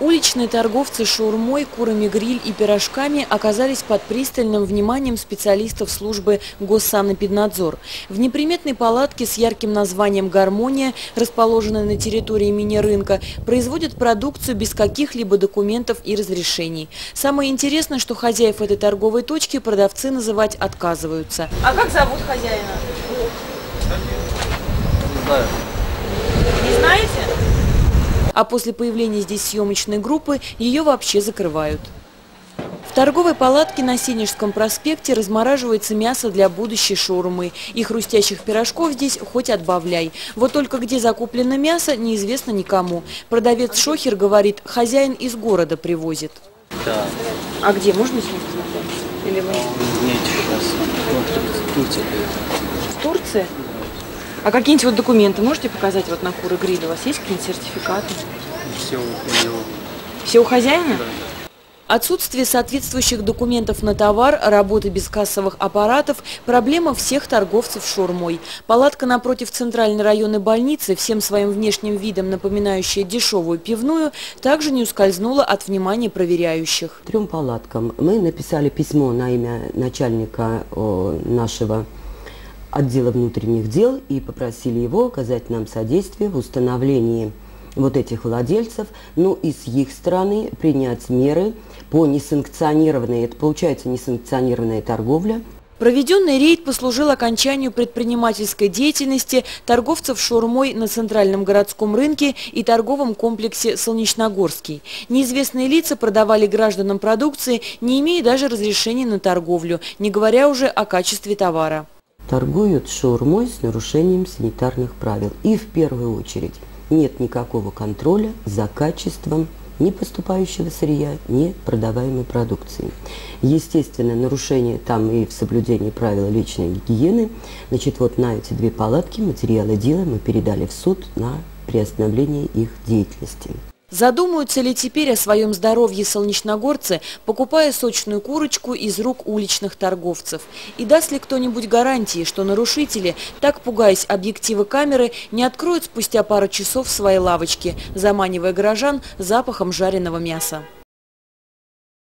Уличные торговцы шаурмой, курами гриль и пирожками оказались под пристальным вниманием специалистов службы Госсанэпиднадзор. В неприметной палатке с ярким названием «Гармония», расположенной на территории мини-рынка, производят продукцию без каких-либо документов и разрешений. Самое интересное, что хозяев этой торговой точки продавцы называть отказываются. А как зовут хозяина? Не знаю. А после появления здесь съемочной группы ее вообще закрывают. В торговой палатке на Сенежском проспекте размораживается мясо для будущей шаурмы. И хрустящих пирожков здесь хоть отбавляй. Вот только где закуплено мясо, неизвестно никому. Продавец Шохер говорит, хозяин из города привозит. Да. А где? Можно с ним познакомиться? Или вы Нет, сейчас. Вот Турция. А какие-нибудь вот документы можете показать вот на куры гриль? У вас есть какие-нибудь сертификаты? Все у него. Все у хозяина? Отсутствие соответствующих документов на товар, работы без кассовых аппаратов – проблема всех торговцев шаурмой. Палатка напротив центральной районной больницы, всем своим внешним видом напоминающая дешевую пивную, также не ускользнула от внимания проверяющих. трем палаткам. Мы написали письмо на имя начальника нашего отдела внутренних дел и попросили его оказать нам содействие в установлении вот этих владельцев, ну и с их стороны принять меры по несанкционированной, это получается несанкционированная торговля, Проведенный рейд послужил окончанию предпринимательской деятельности торговцев шаурмой на Центральном городском рынке и торговом комплексе «Солнечногорский». Неизвестные лица продавали гражданам продукции, не имея даже разрешения на торговлю, не говоря уже о качестве товара. Торгуют шаурмой с нарушением санитарных правил. И в первую очередь нет никакого контроля за качеством ни поступающего сырья, ни продаваемой продукции. Естественно, нарушение там и в соблюдении правил личной гигиены. Значит, вот на эти две палатки материалы дела мы передали в суд на приостановление их деятельности. Задумаются ли теперь о своем здоровье солнечногорцы, покупая сочную курочку из рук уличных торговцев? И даст ли кто-нибудь гарантии, что нарушители, так пугаясь объектива камеры, не откроют спустя пару часов свои лавочки, заманивая горожан запахом жареного мяса?